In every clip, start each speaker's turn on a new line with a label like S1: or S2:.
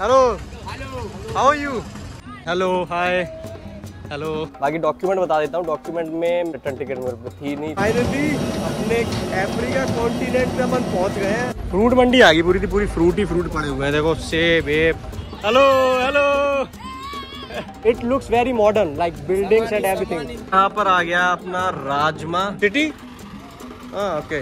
S1: Hello how are you hello hi hello बाकी document बता देता हूँ। डॉक्यूमेंट में रिटर्न टिकट मेरे थी नहीं। फाइनली अपने अफ्रीका कॉन्टिनेंट पे अपन पहुँच गए हैं। फ्रूट मंडी आ गई पूरी थी पूरी फ्रूट ही फ्रूट पड़े हुए हैं। देखो सेब web hello hello it looks very modern like buildings and everything यहाँ पर आ गया अपना राजमा। सिटी हाँ ओके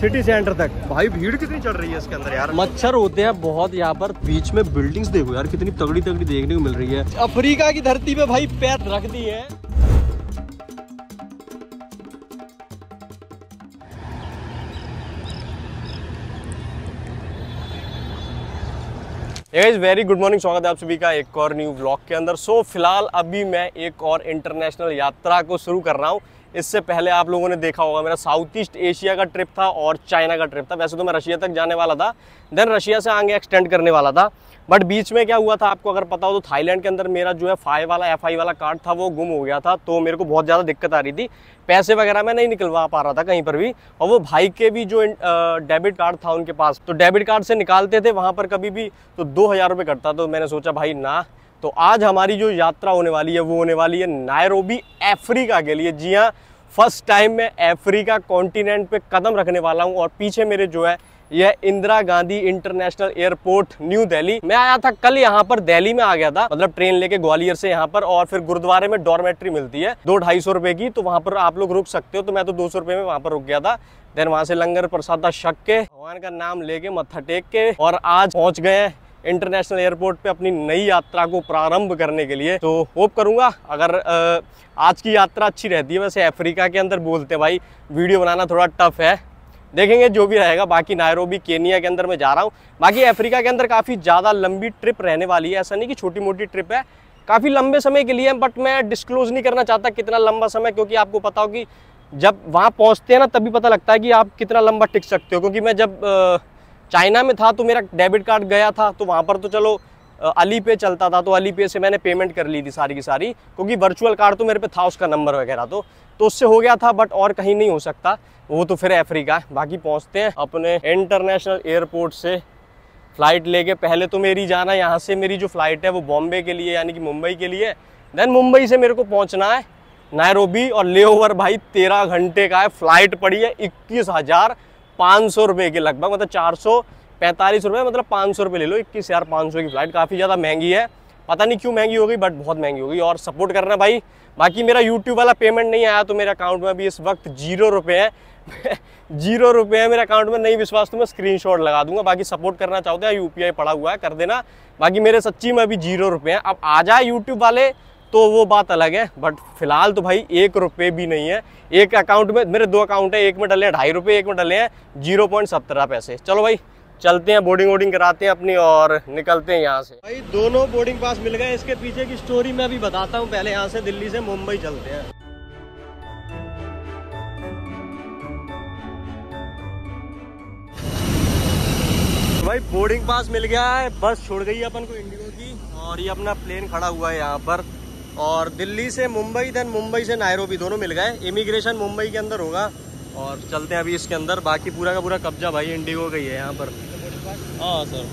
S1: सिटी सेंटर तक। भाई भीड़ कितनी चढ़ रही है इसके अंदर यार? मच्छर होते हैं बहुत यहाँ पर। बीच में बिल्डिंग्स देखो यार कितनी तगड़ी तगड़ी देखने को मिल रही है। अफ्रीका की धरती पे भाई पैर रख दी है वेरी गुड मॉर्निंग स्वागत है आप सभी का एक और न्यू ब्लॉग के अंदर। सो so, फ़िलहाल अभी मैं एक और इंटरनेशनल यात्रा को शुरू कर रहा हूँ। इससे पहले आप लोगों ने देखा होगा, मेरा साउथ ईस्ट एशिया का ट्रिप था और चाइना का ट्रिप था। वैसे तो मैं रशिया तक जाने वाला था देन रशिया से आगे एक्सटेंड करने वाला था। बट बीच में क्या हुआ था, आपको अगर पता हो तो थाईलैंड के अंदर मेरा जो है फाइव वाला एफआई वाला कार्ड था, वो गुम हो गया था तो मेरे को बहुत ज़्यादा दिक्कत आ रही थी। पैसे वगैरह मैं नहीं निकलवा पा रहा था कहीं पर भी, और वो भाई के भी जो डेबिट कार्ड था उनके पास तो डेबिट कार्ड से निकालते थे, वहाँ पर कभी भी तो दो हज़ार रुपये कटता तो मैंने सोचा, भाई ना तो आज हमारी जो यात्रा होने वाली है, वो होने वाली है नायरोबी अफ्रीका के लिए। जी हाँ फ़र्स्ट टाइम मैं अफ्रीका कॉन्टिनेंट पे कदम रखने वाला हूँ और पीछे मेरे जो है, यह Indira Gandhi international airport, new Delhi. मैं आया था, कल यहाँ पर दिल्ली में आ गया था मतलब ट्रेन लेके ग्वालियर से यहाँ पर और फिर गुरुद्वारे में डॉर्मेट्री मिलती है, दो ढाई सौ रुपए की तो वहाँ पर आप लोग रुक सकते हो तो मैं तो दो सौ रुपए में वहाँ पर रुक गया था। देन वहाँ से लंगर प्रसादा शक के भगवान का नाम लेके मत्था टेक के और आज पहुँच गए इंटरनेशनल एयरपोर्ट पे अपनी नई यात्रा को प्रारंभ करने के लिए। तो होप करूँगा, अगर आज की यात्रा अच्छी रहती है, वैसे अफ्रीका के अंदर बोलते हैं, भाई, वीडियो बनाना थोड़ा टफ है। देखेंगे जो भी रहेगा, बाकी नायरोबी, केनिया के अंदर मैं जा रहा हूँ। बाकी अफ्रीका के अंदर काफ़ी ज़्यादा लंबी ट्रिप रहने वाली है, ऐसा नहीं कि छोटी मोटी ट्रिप है। काफ़ी लंबे समय के लिए बट मैं डिस्क्लोज नहीं करना चाहता कितना लंबा समय, क्योंकि आपको पता हो कि जब वहाँ पहुँचते हैं ना, तभी पता लगता है कि आप कितना लंबा टिक सकते हो। क्योंकि मैं जब चाइना में था तो मेरा डेबिट कार्ड गया था तो वहाँ पर तो चलो अली पे चलता था तो अली पे से मैंने पेमेंट कर ली थी सारी की सारी, क्योंकि वर्चुअल कार्ड तो मेरे पे था उसका नंबर वगैरह तो तो उससे हो गया था बट और कहीं नहीं हो सकता, वो तो फिर अफ्रीका है, बाकी पहुँचते हैं अपने इंटरनेशनल एयरपोर्ट से फ़्लाइट लेके, पहले तो मेरी जाना यहाँ से, मेरी जो फ़्लाइट है वो बॉम्बे के लिए, यानी कि मुंबई के लिए देन मुंबई से मेरे को पहुँचना है नायरोबी और ले भाई तेरह घंटे का है फ़्लाइट पड़ी है, इक्कीस हज़ार पाँच सौ रुपये के लगभग मतलब चार सौ पैंतालीस रुपये मतलब पाँच सौ रुपये ले लो, इक्कीस हज़ार पाँच सौ की फ़्लाइट। काफ़ी ज़्यादा महँगी है। पता नहीं क्यों महँगी हो गई बट बहुत महँगी हो गई। और सपोर्ट करना भाई। बाकी मेरा यूट्यूब वाला पेमेंट नहीं आया तो मेरे अकाउंट में अभी इस वक्त ज़ीरो रुपये है। ज़ीरो रुपये है मेरे अकाउंट में, नहीं विश्वास तो मैं स्क्रीनशॉट लगा दूँगा। बाकी सपोर्ट करना चाहते हैं यूपीआई पड़ा हुआ है, कर देना। बाकी मेरे सच्ची में अभी ज़ीरो रुपये हैं। अब आ जाए यूट्यूब वाले तो वो बात अलग है बट फ़िलहाल तो भाई एक रुपये भी नहीं है। एक अकाउंट में, मेरे दो अकाउंट है, एक में डले हैं ढाई रुपये एक में डले हैं ज़ीरो पॉइंट सत्रह पैसे। चलो भाई, चलते हैं बोर्डिंग वोर्डिंग कराते हैं अपनी और निकलते हैं यहाँ से। भाई, दोनों बोर्डिंग पास मिल गए। इसके पीछे की स्टोरी मैं अभी बताता हूँ। पहले यहाँ से दिल्ली से मुंबई चलते हैं। भाई बोर्डिंग पास मिल गया है। बस छोड़ गई अपन को इंडिगो की। और ये अपना प्लेन खड़ा हुआ है यहाँ पर। और दिल्ली से मुंबई देन मुंबई से नायरोबी दोनों मिल गए। इमिग्रेशन मुंबई के अंदर होगा। और चलते हैं अभी इसके अंदर। बाकी पूरा का पूरा कब्जा भाई इंडिगो का ही है यहाँ पर। हाँ sir.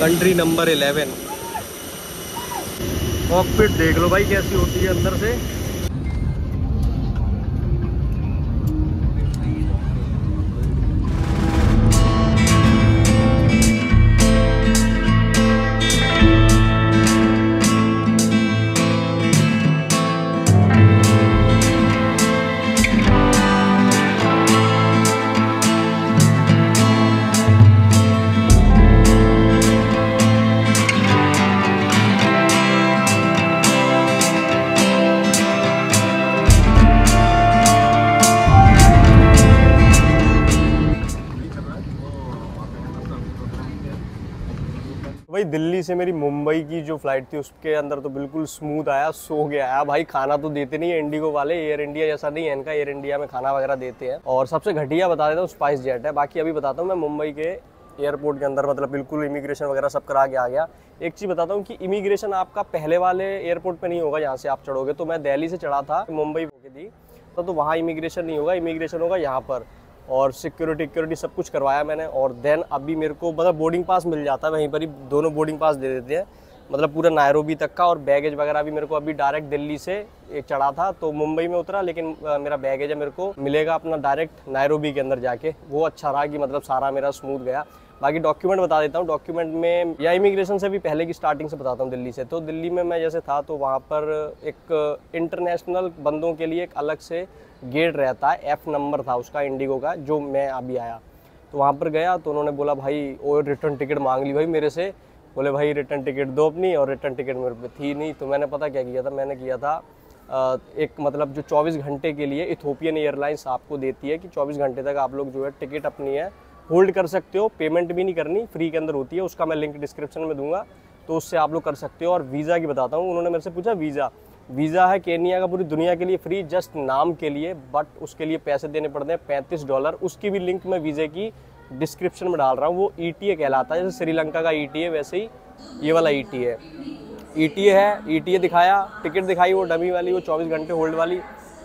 S1: Country number eleven cockpit देख लो भाई कैसी होती है अंदर से। भाई दिल्ली से मेरी मुंबई की जो फ़्लाइट थी उसके अंदर तो बिल्कुल स्मूथ आया सो गया। आया भाई खाना तो देते नहीं है इंडिगो वाले एयर इंडिया जैसा नहीं है इनका एयर इंडिया में खाना वगैरह देते हैं। और सबसे घटिया बता देता हूँ स्पाइस जेट है। बाकी अभी बताता हूँ मैं मुंबई के एयरपोर्ट के अंदर मतलब बिल्कुल इमिग्रेशन वगैरह सब करा के आ गया। एक चीज़ बताता हूँ कि इमिग्रेशन आपका पहले वाले एयरपोर्ट पे नहीं होगा जहाँ से आप चढ़ोगे। तो मैं दिल्ली से चढ़ा था मुंबई होके दी तो, तो वहाँ इमिग्रेशन नहीं होगा इमिग्रेशन होगा यहाँ पर। और सिक्योरिटी सिक्योरिटी सब कुछ करवाया मैंने और देन अभी मेरे को मतलब बोर्डिंग पास मिल जाता है, वहीं पर ही दोनों बोर्डिंग पास दे देते हैं। मतलब पूरा नायरोबी तक का और बैगेज वगैरह भी मेरे को अभी डायरेक्ट दिल्ली से एक चढ़ा था तो मुंबई में उतरा, लेकिन मेरा बैगेज है, मेरे को मिलेगा अपना डायरेक्ट नायरोबी के अंदर जाके। वो अच्छा रहा कि मतलब सारा मेरा स्मूथ गया। बाकी डॉक्यूमेंट बता देता हूँ डॉक्यूमेंट में या इमिग्रेशन से भी पहले की स्टार्टिंग से बताता हूँ दिल्ली से। तो दिल्ली में मैं जैसे था तो वहाँ पर एक इंटरनेशनल बंदों के लिए एक अलग से गेट रहता है एफ़ नंबर था उसका इंडिगो का, जो मैं अभी आया। तो वहाँ पर गया तो उन्होंने बोला, भाई और रिटर्न टिकट मांग ली भाई मेरे से। बोले, भाई रिटर्न टिकट दो अपनी और रिटर्न टिकट मेरे पे थी नहीं। तो मैंने पता क्या किया था, मैंने किया था एक मतलब जो 24 घंटे के लिए इथोपियन एयरलाइंस आपको देती है कि 24 घंटे तक आप लोग जो है टिकट अपनी है होल्ड कर सकते हो पेमेंट भी नहीं करनी फ्री के अंदर होती है, उसका मैं लिंक डिस्क्रिप्शन में दूँगा। तो उससे आप लोग कर सकते हो और वीज़ा की बताता हूँ। उन्होंने मेरे से पूछा वीज़ा वीज़ा है केनिया का पूरी दुनिया के लिए फ्री, जस्ट नाम के लिए बट उसके लिए पैसे देने पड़ते हैं, पैंतीस डॉलर। उसकी भी लिंक मैं वीज़े की डिस्क्रिप्शन में डाल रहा हूँ। वो ई e कहलाता है, जैसे श्रीलंका का ई e वैसे ही ये वाला ई टी है। ईटीए है ईटीए दिखाया टिकट दिखाई, वो डमी वाली, वो चौबीस घंटे होल्ड वाली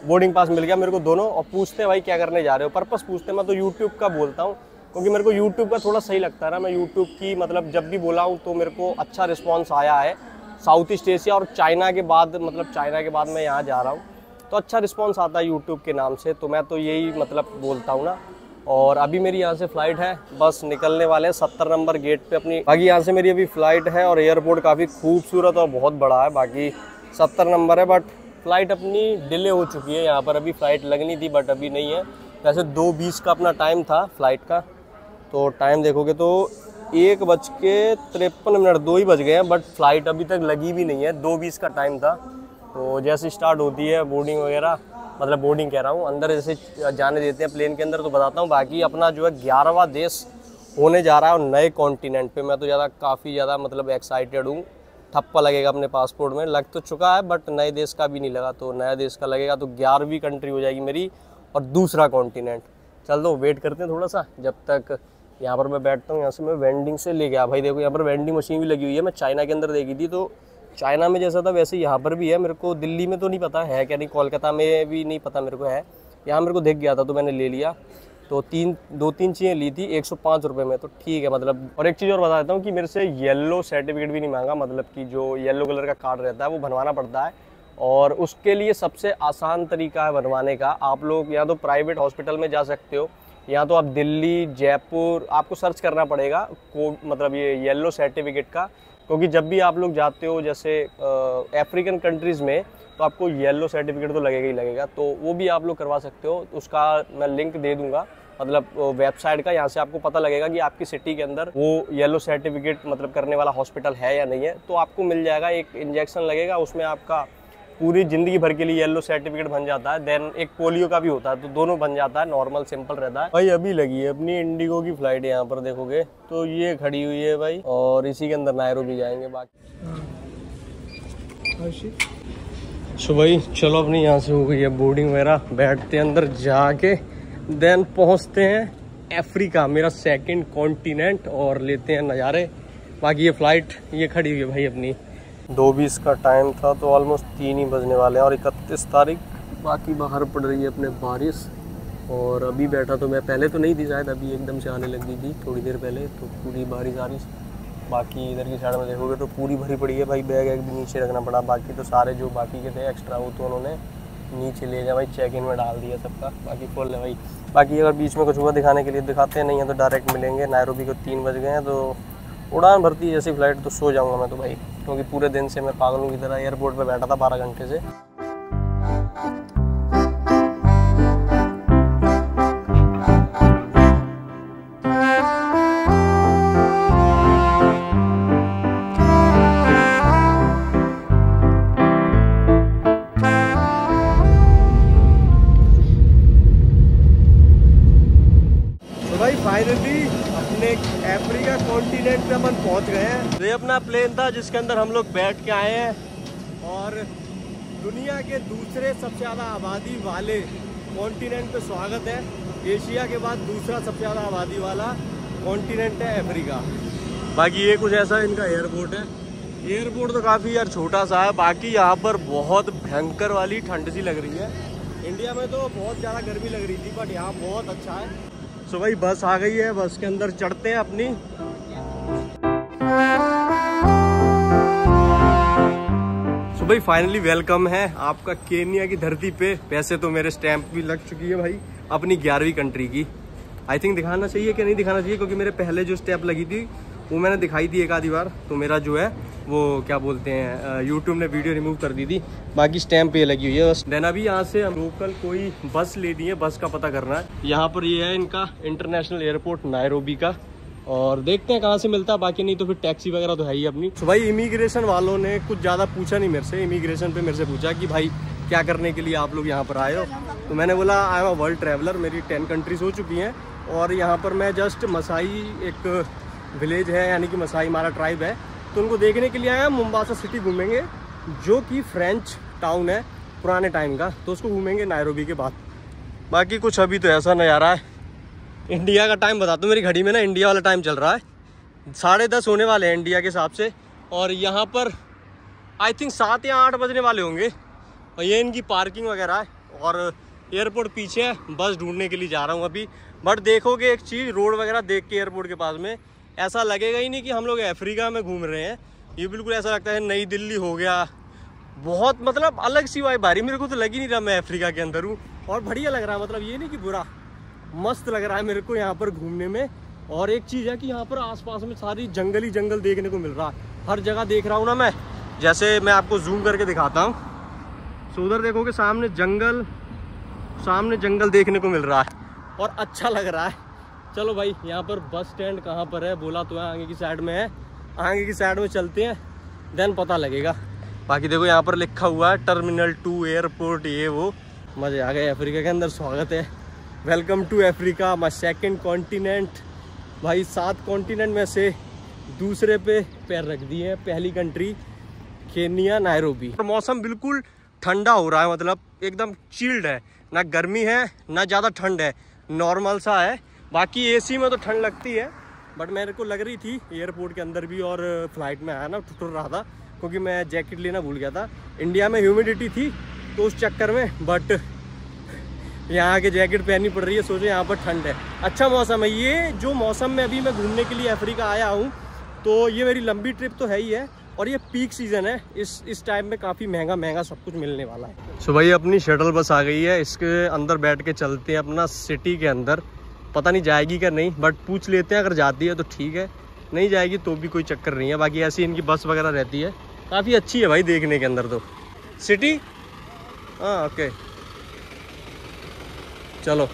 S1: बोर्डिंग पास मिल गया मेरे को दोनों, और पूछते हैं भाई क्या करने जा रहे हो। पर्पस पूछते हैं, मैं तो यूट्यूब का बोलता हूँ, क्योंकि मेरे को यूट्यूब का थोड़ा सही लगता है ना। मैं यूट्यूब की मतलब जब भी बोला हूँ तो मेरे को अच्छा रिस्पॉन्स आया है। साउथ ईस्ट एशिया और चाइना के बाद मतलब चाइना के बाद मैं यहाँ जा रहा हूँ। तो अच्छा रिस्पॉन्स आता है यूट्यूब के नाम से तो मैं तो यही मतलब बोलता हूँ ना। और अभी मेरी यहाँ से फ़्लाइट है, बस निकलने वाले हैं, सत्तर नंबर गेट पे अपनी। बाकी यहाँ से मेरी अभी फ़्लाइट है और एयरपोर्ट काफ़ी खूबसूरत और बहुत बड़ा है, बाकी सत्तर नंबर है बट फ़्लाइट अपनी डिले हो चुकी है यहाँ पर। अभी फ़्लाइट लगनी थी बट अभी नहीं है। वैसे दो बीस का अपना टाइम था फ़्लाइट का। तो टाइम देखोगे तो एक बज के तिरपन मिनट, दो ही बज गए हैं बट फ़्लाइट अभी तक लगी भी नहीं है। दो बीस का टाइम था। तो जैसे स्टार्ट होती है बोर्डिंग वगैरह मतलब बोर्डिंग कह रहा हूँ, अंदर जैसे जाने देते हैं प्लेन के अंदर तो बताता हूँ, बाकी अपना जो है ग्यारहवा देश होने जा रहा है और नए कॉन्टिनेंट पे। मैं तो ज़्यादा, काफ़ी ज़्यादा मतलब एक्साइटेड हूँ। ठप्पा लगेगा अपने पासपोर्ट में। लग तो चुका है बट नए देश का भी नहीं लगा तो नया देश का लगेगा तो ग्यारहवीं कंट्री हो जाएगी मेरी और दूसरा कॉन्टिनेंट चल दो वेट करते हैं थोड़ा सा, जब तक यहाँ पर मैं बैठता हूँ, यहाँ से मैं वेंडिंग से ले गया भाई देखो यहाँ पर वेंडिंग मशीन भी लगी हुई है, मैं चाइना के अंदर देखी थी तो चाइना में जैसा था वैसे यहाँ पर भी है, मेरे को दिल्ली में तो नहीं पता है क्या नहीं, कोलकाता में भी नहीं पता मेरे को है। यहाँ मेरे को देख गया था तो मैंने ले लिया तो तीन, दो तीन चीज़ें ली थी, एक सौ में तो ठीक है मतलब और एक चीज़ और बता देता हूँ कि मेरे से येलो सर्टिफिकेट भी नहीं मांगा मतलब कि जो येलो कलर का कार्ड रहता है वो बनवाना पड़ता है, और उसके लिए सबसे आसान तरीका है बनवाने का, आप लोग या तो प्राइवेट हॉस्पिटल में जा सकते हो या तो आप दिल्ली, जयपुर, आपको सर्च करना पड़ेगा, को मतलब ये येलो सर्टिफिकेट का। क्योंकि जब भी आप लोग जाते हो, जैसे अफ्रीकन कंट्रीज़ में तो आपको येलो सर्टिफिकेट तो लगेगा ही लगेगा। तो वो भी आप लोग करवा सकते हो। उसका मैं लिंक दे दूँगा। मतलब वेबसाइट का, यहाँ से आपको पता लगेगा कि आपकी सिटी के अंदर वो येलो सर्टिफिकेट मतलब करने वाला हॉस्पिटल है या नहीं है। तो आपको मिल जाएगा, एक इंजेक्शन लगेगा, उसमें आपका पूरी ज़िंदगी भर के लिए येलो सर्टिफिकेट बन जाता है देन एक पोलियो का भी होता है तो दोनों बन जाता है नॉर्मल सिंपल रहता है। भाई अभी लगी है अपनी इंडिगो की फ़्लाइट यहाँ पर देखोगे। तो ये खड़ी हुई है भाई और इसी के अंदर नायरो भी जाएँगे बाकी। सो भाई चलो अपनी यहाँ से हो गई है बोर्डिंग वगैरह बैठते हैं अंदर जाके देन पहुँचते हैं अफ्रीका मेरा सेकंड कॉन्टिनेंट और लेते हैं नज़ारे। बाकी ये फ़्लाइट ये खड़ी हुई है भाई अपनी। दो बीस का टाइम था तो ऑलमोस्ट तीन ही बजने वाले हैं और इकतीस तारीख। बाकी बाहर पड़ रही है अपने बारिश। और अभी बैठा तो मैं, पहले तो नहीं थी शायद, अभी एकदम से आने लगी थी थोड़ी देर पहले तो पूरी बारिश आ रही बाकी इधर की साइड में देखोगे तो पूरी भरी पड़ी है भाई, बैग एक भी नीचे रखना पड़ा। बाकी तो सारे जो बाकी के थे एक्स्ट्रा वो तो उन्होंने नीचे ले जाए भाई चेक इन में डाल दिया सबका। बाकी खोल ले भाई। बाकी अगर बीच में कुछ हुआ दिखाने के लिए, दिखाते हैं नहीं है तो डायरेक्ट मिलेंगे। नायरोबी को तीन बज गए हैं तो उड़ान भरती है जैसी फ़्लाइट तो सो जाऊँगा मैं तो भाई। क्योंकि पूरे दिन से मैं पागलों की तरह एयरपोर्ट पर बैठा था बारह घंटे से। प्लेन था जिसके अंदर हम लोग बैठ के आए हैं। और दुनिया के दूसरे सबसे ज़्यादा आबादी वाले कॉन्टिनेंट पे स्वागत है। एशिया के बाद दूसरा सबसे ज़्यादा आबादी वाला कॉन्टिनेंट है अफ्रीका। बाकी ये कुछ ऐसा इनका एयरपोर्ट है। एयरपोर्ट तो काफ़ी यार छोटा सा है। बाकी यहाँ पर बहुत भयंकर वाली ठंड सी लग रही है। इंडिया में तो बहुत ज़्यादा गर्मी लग रही थी बट यहाँ बहुत अच्छा है। सो भाई बस आ गई है। बस के अंदर चढ़ते हैं अपनी। भाई फाइनली वेलकम है आपका केनिया की धरती पे। वैसे तो मेरे स्टैंप भी लग चुकी है भाई, अपनी ग्यारहवीं कंट्री की। आई थिंक दिखाना चाहिए कि नहीं दिखाना चाहिए, क्योंकि मेरे पहले जो स्टैंप लगी थी, वो मैंने दिखाई थी एक आधी बार। तो मेरा जो है, वो क्या बोलते हैं यूट्यूब ने वीडियो रिमूव कर दी थी। बाकी स्टैम्प ये लगी हुई है बस। देन अभी यहाँ से लोकल कोई बस लेनी है बस का पता करना है। यहाँ पर ये है इनका इंटरनेशनल एयरपोर्ट नायरोबी का। और देखते हैं कहाँ से मिलता है बाकी नहीं तो फिर टैक्सी वगैरह तो है ही अपनी। तो भाई इमिग्रेशन वालों ने कुछ ज़्यादा पूछा नहीं मेरे से। इमिग्रेशन पे मेरे से पूछा कि भाई, क्या करने के लिए आप लोग यहाँ पर आए हो? तो मैंने बोला I am a world traveller मेरी टेन कंट्रीज़ हो चुकी हैं और यहाँ पर मैं जस्ट मसाई एक विलेज है, यानी कि मसाई हमारा ट्राइब है। तो उनको देखने के लिए आया मुम्बासा सिटी घूमेंगे, जो कि फ्रेंच टाउन है, पुराने टाइम का। तो उसको घूमेंगे नायरोबी के बाद। बाकी कुछ अभी तो ऐसा नज़ारा है। इंडिया का टाइम बता दो, मेरी घड़ी में ना इंडिया वाला टाइम चल रहा है। साढ़े दस होने वाले हैं इंडिया के हिसाब से। और यहाँ पर आई थिंक सात या आठ बजने वाले होंगे। और ये इनकी पार्किंग वगैरह है। और एयरपोर्ट पीछे है बस ढूँढने के लिए जा रहा हूँ अभी। बट देखोगे एक चीज़ रोड वगैरह देख के एयरपोर्ट के पास में, ऐसा लगेगा ही नहीं कि हम लोग अफ्रीका में घूम रहे हैं। ये बिल्कुल ऐसा लगता है, नई दिल्ली हो गया। बहुत मतलब अलग सी वाई भारी मेरे को तो लग ही नहीं रहा मैं अफ्रीका के अंदर हूँ। और बढ़िया लग रहा है मतलब ये नहीं कि बुरा। मस्त लग रहा है मेरे को यहाँ पर घूमने में। और एक चीज़ है कि यहाँ पर आसपास में सारी जंगल जंगल देखने को मिल रहा है। हर जगह देख रहा हूँ ना मैं। जैसे मैं आपको जूम करके दिखाता हूँ। सो उधर देखोगे सामने जंगल सामने जंगल देखने को मिल रहा है। और अच्छा लग रहा है। चलो भाई, यहाँ पर बस स्टैंड कहाँ पर है? बोला तो है, आगे की साइड में है। आगे की साइड में चलते हैं देन पता लगेगा। बाकी देखो, यहाँ पर लिखा हुआ है टर्मिनल टू एयरपोर्ट ये वो। मज़े आ गए, अफ्रीका के अंदर स्वागत है। Welcome to Africa my second continent भाई, सात कॉन्टीनेंट में से दूसरे पे पैर रख दिए हैं, पहली कंट्री केनिया नायरोबी मौसम बिल्कुल ठंडा हो रहा है मतलब एकदम चिल्ड है। ना गर्मी है, ना ज़्यादा ठंड है। नॉर्मल सा है। बाकी एसी में तो ठंड लगती है बट मेरे को लग रही थी एयरपोर्ट के अंदर भी और फ़्लाइट में आया ना टुट रहा था, क्योंकि मैं जैकेट लेना भूल गया था। इंडिया में ह्यूमिडिटी थी तो उस चक्कर में बट यहाँ आके जैकेट पहननी पड़ रही है, सोचो यहाँ पर ठंड है। अच्छा मौसम है ये, जो मौसम में अभी मैं घूमने के लिए अफ्रीका आया हूँ तो ये मेरी लंबी ट्रिप तो है ही है, और ये पीक सीज़न है, इस इस टाइम में काफ़ी महँगा महँगा सब कुछ मिलने वाला है। सो भाई, अपनी शटल बस आ गई है, इसके अंदर बैठ के चलते हैं अपना सिटी के अंदर। पता नहीं जाएगी क्या नहीं बट पूछ लेते हैं, अगर जाती है तो ठीक है, नहीं जाएगी तो भी कोई चक्कर नहीं है। बाकी ऐसी इनकी बस वगैरह रहती है, काफ़ी अच्छी है भाई देखने के अंदर तो। सिटी हाँ ओके चलो।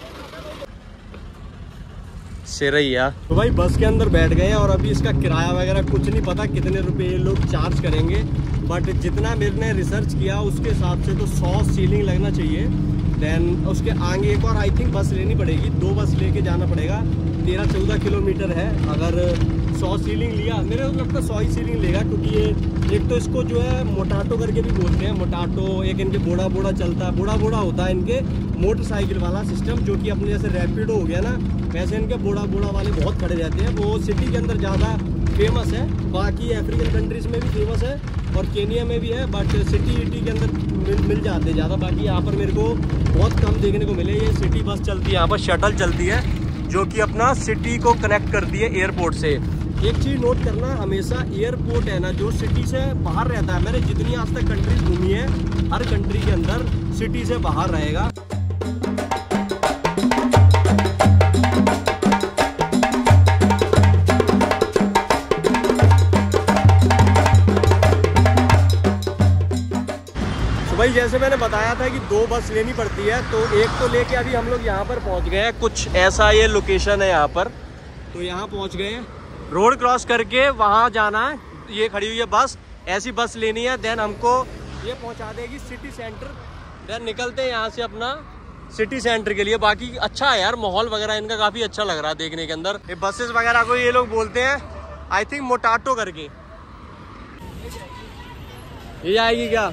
S1: सिरैया। तो भाई, बस के अंदर बैठ गए हैं और अभी इसका किराया वगैरह कुछ नहीं पता कितने रुपए ये लोग चार्ज करेंगे। बट जितना मेरे ने रिसर्च किया, उसके हिसाब से तो सौ सीलिंग लगना चाहिए। देन उसके आगे एक और आई थिंक बस लेनी पड़ेगी। दो बस लेके जाना पड़ेगा। तेरह चौदह किलोमीटर है। अगर सौ सीलिंग लिया, मेरे को लगता सौ ही सीलिंग लेगा, क्योंकि ये, एक तो इसको जो है मोटाटो करके भी बोलते हैं। मोटाटो, एक इनके बोड़ा बोड़ा चलता है। बोड़ा बोड़ा होता है इनके मोटरसाइकिल वाला सिस्टम जो कि अपने जैसे रैपिडो हो गया ना, वैसे इनके बोड़ा बोड़ा वाले बहुत खड़े रहते हैं। वो सिटी के अंदर ज़्यादा फ़ेमस है, बाकी अफ्रीकन कंट्रीज़ में भी फ़ेमस है और केनिया में भी है बट सिटी इटी के अंदर मिल मिल जाते हैं ज़्यादा। बाकी यहाँ पर मेरे को बहुत कम देखने को मिले। ये सिटी बस चलती है, यहाँ पर शटल चलती है, जो कि अपना सिटी को कनेक्ट करती है एयरपोर्ट से। एक चीज़ नोट करना, हमेशा एयरपोर्ट है ना, जो सिटी से बाहर रहता है मैंने जितनी आज तक कंट्रीज़ घूमी है, हर कंट्री के अंदर सिटी से बाहर रहेगा। भाई जैसे मैंने बताया था कि दो बस लेनी पड़ती है तो एक तो लेके अभी हम लोग यहाँ पर पहुँच गए हैं। कुछ ऐसा ये लोकेशन है यहाँ पर। तो यहाँ पहुँच गए हैं। रोड क्रॉस करके वहाँ जाना है। ये खड़ी हुई है बस। ऐसी बस लेनी है देन हमको ये पहुँचा देगी सिटी सेंटर देन निकलते हैं यहाँ से अपना सिटी सेंटर के लिए। बाकी अच्छा है यार, माहौल वगैरह इनका काफ़ी अच्छा लग रहा है देखने के अंदर। ये बसेस वगैरह को ये लोग बोलते हैं आई थिंक मोटाटो करके। ये आएगी क्या?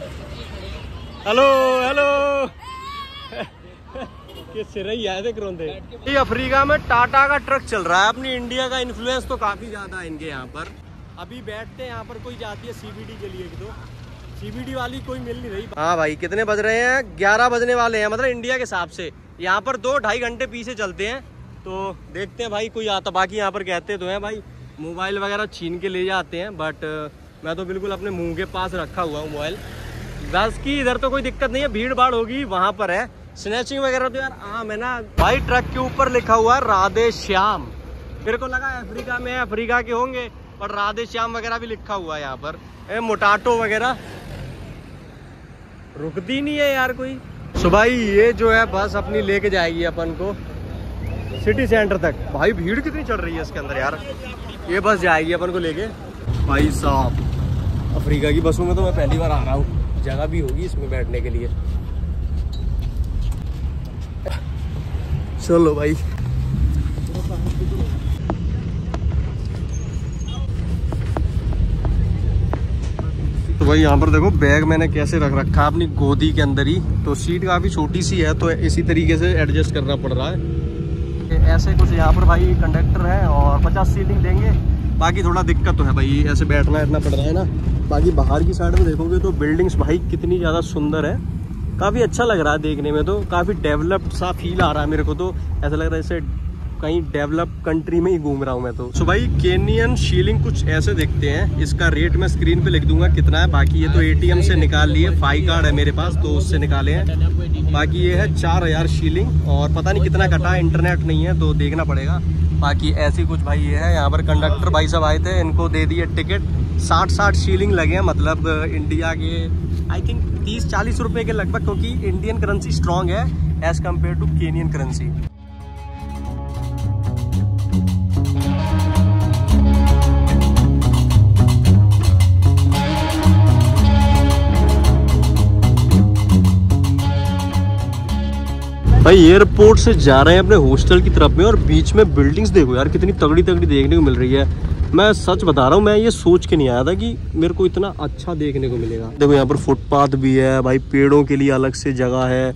S1: हेलो हेलो ये सिर ही करोंदे ये अफ्रीका में टाटा का ट्रक चल रहा है। अपनी इंडिया का इन्फ्लुएंस तो काफ़ी ज़्यादा है इनके यहाँ पर। अभी बैठते हैं यहाँ पर कोई जाती है सीबीडी के लिए तो सीबीडी वाली कोई मिल नहीं रही। हाँ भाई कितने बज रहे हैं? ग्यारह बजने वाले हैं मतलब इंडिया के हिसाब से। यहाँ पर दो ढाई घंटे पीछे चलते हैं। तो देखते हैं भाई कोई आता बाकी यहाँ पर कहते तो हैं भाई मोबाइल वगैरह छीन के ले जाते हैं बट मैं तो बिल्कुल अपने मुँह के पास रखा हुआ हूँ मोबाइल। बस की इधर तो कोई दिक्कत नहीं है भीड़ भाड़ होगी वहाँ पर है। स्नैचिंग वगैरह तो यार आम है ना भाई ट्रक के ऊपर लिखा हुआ है राधे श्याम। मेरे को लगा अफ्रीका में अफ्रीका के होंगे और राधे श्याम वगैरह भी लिखा हुआ है यहाँ पर। ए, मोटाटो वगैरह। रुकती नहीं है यार कोई। सुबह ये जो है बस अपनी लेके जाएगी अपन को सिटी सेंटर तक। भाई भीड़ कितनी चढ़ रही है इसके अंदर यार। ये बस जाएगी अपन को लेके। भाई साहब अफ्रीका की बसों में तो मैं पहली बार आ रहा हूँ। जगह भी होगी इसमें बैठने के लिए। चलो भाई। तो भाई यहाँ पर देखो, बैग मैंने कैसे रख रखा अपनी गोदी के अंदर ही। तो सीट काफ़ी छोटी सी है तो इसी तरीके से एडजस्ट करना पड़ रहा है। ऐसे कुछ यहाँ पर भाई कंडक्टर है और पचास सीटिंग देंगे। बाकी थोड़ा दिक्कत तो है भाई, ऐसे बैठना इतना पड़ रहा है ना। बाकी बाहर की साइड में देखोगे तो बिल्डिंग्स भाई कितनी ज़्यादा सुंदर है। काफ़ी अच्छा लग रहा है देखने में तो काफ़ी डेवलप्ड सा फील आ रहा है मेरे को तो। ऐसा लग रहा है जैसे कहीं डेवलप कंट्री में ही घूम रहा हूँ मैं तो। सो so भाई केनियन शीलिंग कुछ ऐसे देखते हैं इसका रेट मैं स्क्रीन पे लिख दूँगा कितना है। बाकी ये तो एटीएम से निकाल लिए फाई कार्ड है मेरे पास तो उससे निकाले हैं। बाकी ये है चार हज़ार शीलिंग और पता नहीं कितना कटा इंटरनेट नहीं है तो देखना पड़ेगा। बाकी ऐसी कुछ भाई ये है यहाँ पर कंडक्टर भाई सब आए थे इनको दे दिए टिकट साठ साठ शीलिंग लगे हैं मतलब इंडिया के आई थिंक तीस चालीस रुपए के लगभग, क्योंकि इंडियन करेंसी स्ट्रॉन्ग है as compare to Kenyan currency भाई एयरपोर्ट से जा रहे हैं अपने हॉस्टल की तरफ़ में और बीच में बिल्डिंग्स देखो यार, कितनी तगड़ी तगड़ी देखने को मिल रही है। मैं सच बता रहा हूँ, मैं ये सोच के नहीं आया था कि मेरे को इतना अच्छा देखने को मिलेगा। देखो, यहाँ पर फुटपाथ भी है, भाई पेड़ों के लिए अलग से जगह है,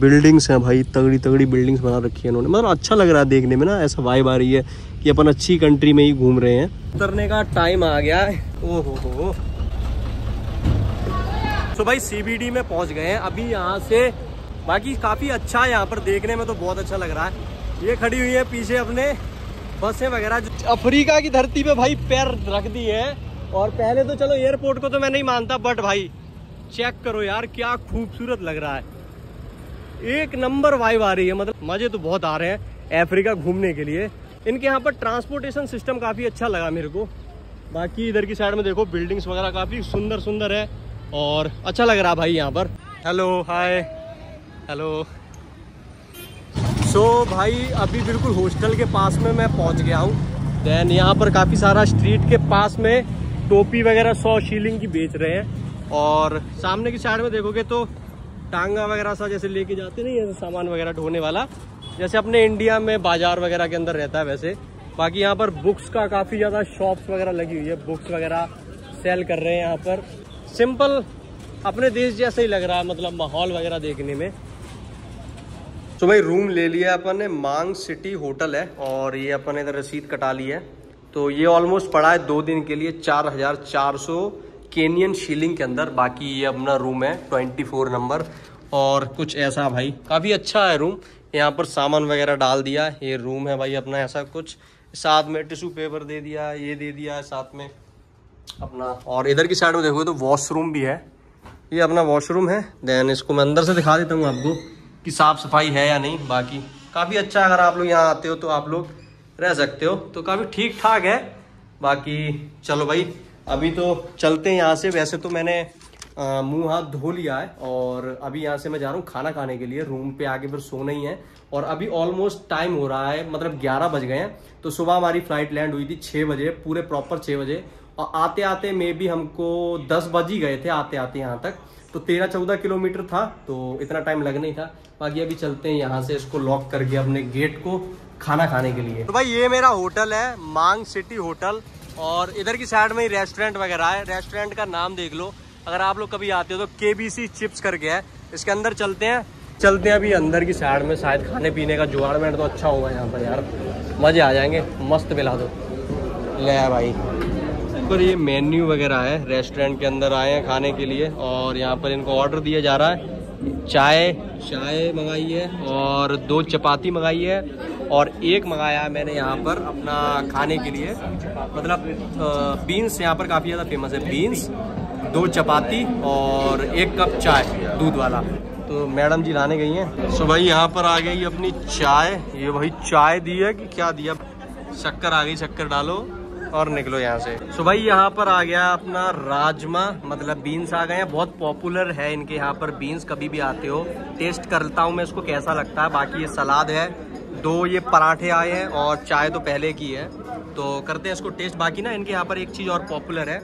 S1: बिल्डिंग्स हैं भाई तगड़ी तगड़ी बिल्डिंग्स बना रखी है उन्होंने मतलब अच्छा लग रहा है देखने में ना, ऐसा वाइब आ रही है कि अपन अच्छी कंट्री में ही घूम रहे हैं। उतरने का टाइम आ गया है। ओहो हो। तो भाई सीबीडी में पहुँच गए हैं। अभी यहाँ से, बाकी काफ़ी अच्छा है यहाँ पर देखने में तो बहुत अच्छा लग रहा है। ये खड़ी हुई है पीछे अपने। बसें वगैरह अफ्रीका की धरती पे भाई पैर रख दी है। और पहले तो चलो एयरपोर्ट को तो मैं नहीं मानता, बट भाई, चेक करो यार, क्या खूबसूरत लग रहा है। एक नंबर वाइब आ रही है मतलब मज़े तो बहुत आ रहे हैं अफ्रीका घूमने के लिए। इनके यहाँ पर ट्रांसपोर्टेशन सिस्टम काफ़ी अच्छा लगा मेरे को। बाकी इधर की साइड में देखो बिल्डिंग्स वगैरह काफ़ी सुंदर सुंदर है, और अच्छा लग रहा भाई यहाँ पर। Hello hi hello so so, भाई अभी बिल्कुल हॉस्टल के पास में मैं पहुँच गया हूँ। देन यहाँ पर काफ़ी सारा स्ट्रीट के पास में टोपी वगैरह सौ शीलिंग की बेच रहे हैं। और सामने की साइड में देखोगे तो टांगा वगैरह सा जैसे लेके जाते नहीं ऐसे सामान वगैरह ढोने वाला। जैसे अपने इंडिया में बाज़ार वगैरह के अंदर रहता है वैसे। बाकी यहाँ पर बुक्स का काफ़ी ज़्यादा शॉप्स वगैरह लगी हुई है। बुक्स वगैरह सेल कर रहे हैं यहाँ पर। सिंपल अपने देश जैसा ही लग रहा है मतलब माहौल वगैरह देखने में। तो भाई रूम ले लिया अपन ने, मांग सिटी होटल है, और ये अपन ने इधर रसीद कटा ली है। तो ये ऑलमोस्ट पड़ा है दो दिन के लिए, चार हज़ार चार सौ केनियन शीलिंग के अंदर। बाकी ये अपना रूम है ट्वेंटी फोर नंबर और कुछ ऐसा भाई, काफ़ी अच्छा है रूम यहाँ पर सामान वगैरह डाल दिया, ये रूम है भाई अपना ऐसा कुछ। साथ में टिशू पेपर दे दिया, ये दे दिया, साथ में अपना, और इधर की साइड में देखोगे तो वॉशरूम भी है। ये अपना वॉशरूम है। देन इसको मैं अंदर से दिखा देता हूँ आपको। कि साफ़ सफ़ाई है या नहीं, बाकी काफ़ी अच्छा अगर आप लोग यहाँ आते हो तो आप लोग रह सकते हो। तो काफ़ी ठीक ठाक है। बाकी चलो भाई, अभी तो चलते हैं यहाँ से। वैसे तो मैंने मुँह हाथ धो लिया है और अभी यहाँ से मैं जा रहा हूँ खाना खाने के लिए। रूम पे आके फिर सोना ही है। और अभी ऑलमोस्ट टाइम हो रहा है मतलब 11 बज गए हैं। तो सुबह हमारी फ़्लाइट लैंड हुई थी 6 बजे, पूरे प्रॉपर 6 बजे। और आते आते मे भी हमको 10 बज ही गए थे आते आते यहाँ तक। तो तेरह चौदह किलोमीटर था तो इतना टाइम लगना ही था। बाकी अभी चलते हैं यहाँ से इसको लॉक करके अपने गेट को खाना खाने के लिए। तो भाई, ये मेरा होटल है, मांग सिटी होटल। और इधर की साइड में ही रेस्टोरेंट वगैरह है। रेस्टोरेंट का नाम देख लो। अगर आप लोग कभी आते हो तो के चिप्स करके है। इसके अंदर चलते हैं। चलते हैं अभी अंदर की साइड में। शायद खाने पीने का जुगाड़मेंट तो अच्छा होगा यहाँ पर यार। मज़े आ जाएँगे। मस्त मिला दो। ले भाई। पर ये मेन्यू वगैरह है रेस्टोरेंट के अंदर आए हैं खाने के लिए और यहाँ पर इनको ऑर्डर दिया जा रहा है। चाय चाय मंगाई है और दो चपाती मंगाई है और एक मंगाया है मैंने यहाँ पर अपना खाने के लिए। मतलब बीन्स यहाँ पर काफ़ी ज़्यादा फ़ेमस है। बीन्स दो चपाती और एक कप चाय, दूध वाला। तो मैडम जी लाने गई हैं। सो भाई यहाँ पर आ गई अपनी चाय। ये भाई चाय दी है कि क्या दिया? शक्कर आ गई, शक्कर डालो। और निकलो यहाँ से। सो भाई, यहाँ पर आ गया अपना राजमा मतलब बीन्स आ गए हैं। बहुत पॉपुलर है इनके यहाँ पर। बीन्स कभी भी आते हो। टेस्ट करता हूँ मैं इसको, कैसा लगता है? बाकी ये सलाद है। दो ये पराठे आए हैं और चाय तो पहले की है। तो करते हैं इसको टेस्ट बाकी ना, इनके यहाँ पर एक चीज़ और पॉपुलर है,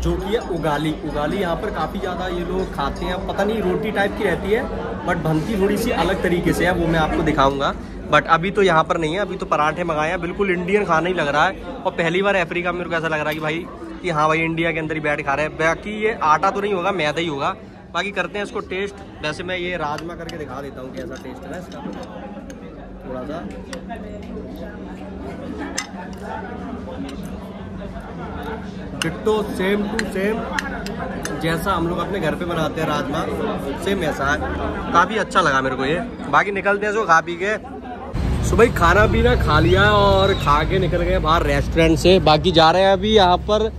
S1: जो कि है उगाली। उगाली यहाँ पर काफ़ी ज़्यादा ये लोग खाते हैं। पता नहीं, रोटी टाइप की रहती है बट बनती थोड़ी सी अलग तरीके से है, वो मैं आपको दिखाऊँगा। बट अभी तो यहाँ पर नहीं है, अभी तो पराठे मंगाए हैं। बिल्कुल इंडियन खाना ही लग रहा है। और पहली बार अफ्रीका में मेरे को ऐसा लग रहा है कि भाई, कि हाँ भाई इंडिया के अंदर ही बैठ खा रहे हैं। बाकी ये आटा तो नहीं होगा, मैदा ही होगा। बाकी करते हैं इसको टेस्ट वैसे मैं ये राजमा करके दिखा देता हूँ कैसा टेस्ट है इसका। थोड़ा सा। डिट्टो सेम टू सेम जैसा हम लोग अपने घर पे बनाते हैं राजमा सेम ऐसा है। काफ़ी अच्छा लगा मेरे को ये। बाकी निकलते हैं इसको खा पी के। सुबह भाई, खाना पीना खा लिया और खा के निकल गए बाहर रेस्टोरेंट से। बाकी जा रहे हैं अभी यहाँ पर।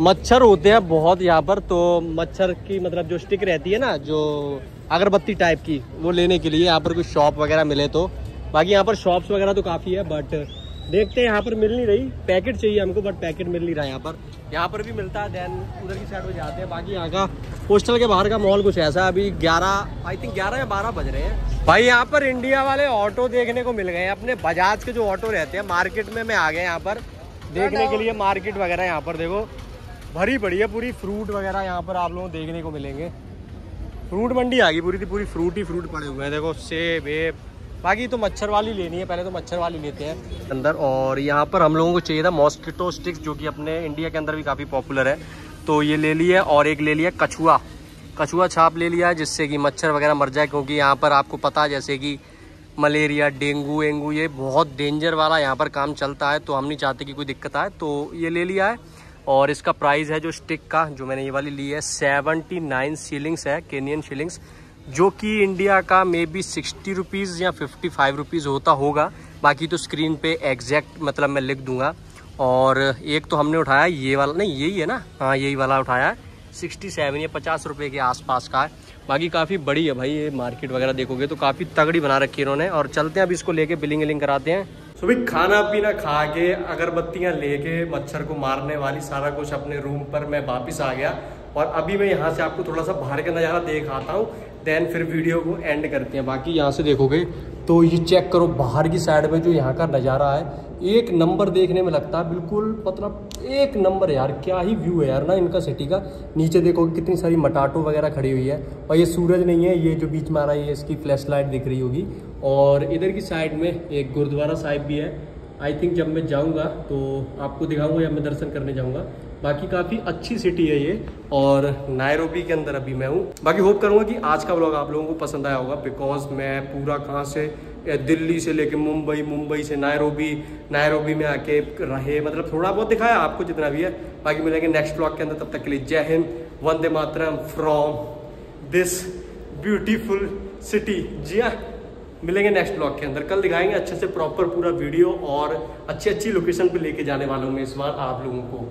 S1: मच्छर होते हैं बहुत यहाँ पर तो मच्छर की मतलब जो स्टिक रहती है ना, जो अगरबत्ती टाइप की, वो लेने के लिए यहाँ पर कुछ शॉप वगैरह मिले तो। बाकी यहाँ पर शॉप्स वगैरह तो काफ़ी है बट देखते हैं, यहाँ पर मिल नहीं रही। पैकेट चाहिए हमको बट पैकेट मिल नहीं रहा यहाँ पर। यहाँ पर भी मिलता है देन उधर की साइड में जाते हैं। बाकी यहाँ का पोस्टल के बाहर का मॉल कुछ ऐसा है, अभी 11 आई थिंक 11 या 12 बज रहे हैं। भाई, यहाँ पर इंडिया वाले ऑटो देखने को मिल गए हैं। अपने बजाज के जो ऑटो रहते हैं मार्केट में मैं आ गया यहाँ पर। देखने के लिए मार्केट वगैरह यहाँ पर देखो। भरी पड़ी है पूरी फ्रूट वगैरह यहाँ पर आप लोगों को देखने को मिलेंगे। फ्रूट मंडी आ गई पूरी थी, पूरी फ्रूट ही फ्रूट पड़े हुए हैं। देखो, सेब वेब बाकी तो मच्छर वाली लेनी है, पहले तो मच्छर वाली लेते हैं। अंदर, और यहाँ पर हम लोगों को चाहिए था मॉस्किटो स्टिक्स जो कि अपने इंडिया के अंदर भी काफ़ी पॉपुलर है। तो ये ले लिया और एक ले लिया कछुआ। कछुआ छाप ले लिया जिससे कि मच्छर वगैरह मर जाए, क्योंकि यहाँ पर आपको पता है, जैसे कि मलेरिया, डेंगू, वेंगू, ये बहुत डेंजर वाला यहाँ पर काम चलता है तो हम नहीं चाहते कि कोई दिक्कत आए। तो ये ले लिया है, और इसका प्राइस है जो स्टिक का, जो मैंने ये वाली ली है सेवेंटी नाइन सीलिंग्स है केनियन शीलिंग्स जो कि इंडिया का मे बी सिक्सटी रुपीज़ या फिफ्टी फाइव रुपीज़ होता होगा। बाकी तो स्क्रीन पे एग्जैक्ट मतलब मैं लिख दूँगा। और एक तो हमने उठाया, ये वाला, नहीं, यही है ना? हाँ यही वाला उठाया। सिक्सटी सेवन या पचास रुपये के आसपास का है। बाकी काफ़ी बड़ी है भाई, ये मार्केट वगैरह देखोगे तो काफ़ी तगड़ी बना रखी है इन्होंने। और चलते हैं अभी इसको लेके बिलिंग विलिंग कराते हैं। सो भाई, खाना पीना खा के, अगरबत्तियाँ लेके, मच्छर को मारने वाली सारा कुछ अपने रूम पर मैं वापस आ गया। और अभी मैं यहाँ से आपको थोड़ा सा बाहर का नज़ारा देख आता हूँ। देन फिर वीडियो को एंड करते हैं। बाकी यहाँ से देखोगे तो ये चेक करो बाहर की साइड में जो यहाँ का नज़ारा है, एक नंबर देखने में लगता है, बिल्कुल मतलब एक नंबर यार, क्या ही व्यू है यार ना इनका सिटी का। नीचे देखोगे कितनी सारी मटाटो वगैरह खड़ी हुई है। और ये सूरज नहीं है, ये जो बीच में आ रहा है, ये इसकी फ्लैश लाइट दिख रही होगी। और इधर की साइड में एक गुरुद्वारा साहिब भी है। आई थिंक जब मैं जाऊँगा तो आपको दिखाऊँगा या मैं दर्शन करने जाऊँगा। बाकी काफ़ी अच्छी सिटी है ये, और नायरोबी के अंदर अभी मैं हूँ। बाकी होप करूँगा कि आज का ब्लॉग आप लोगों को पसंद आया होगा बिकॉज़ मैं पूरा कहाँ से दिल्ली से लेके मुंबई मुंबई से नायरोबी नायरोबी में आके रहे मतलब थोड़ा बहुत दिखाया आपको जितना भी है। बाकी मिलेंगे नेक्स्ट ब्लॉग के अंदर, तब तक के लिए जय हिंद, वंदे मातरम फ्रॉम दिस ब्यूटीफुल सिटी जी हाँ मिलेंगे नेक्स्ट ब्लॉग के अंदर। कल दिखाएँगे अच्छे से प्रॉपर पूरा वीडियो और अच्छी अच्छी लोकेशन पे लेके जाने वाला हूँ मैं इस बार आप लोगों को।